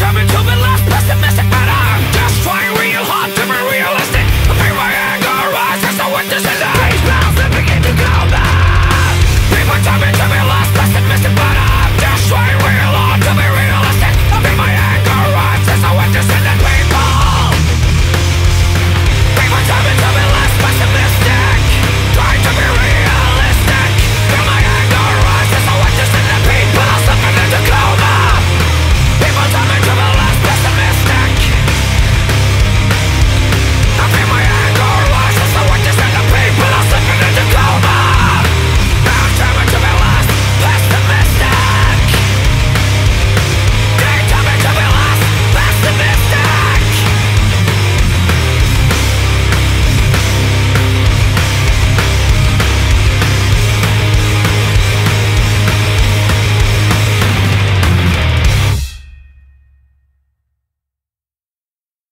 coming to the last pessimistic matter. Just trying real hard.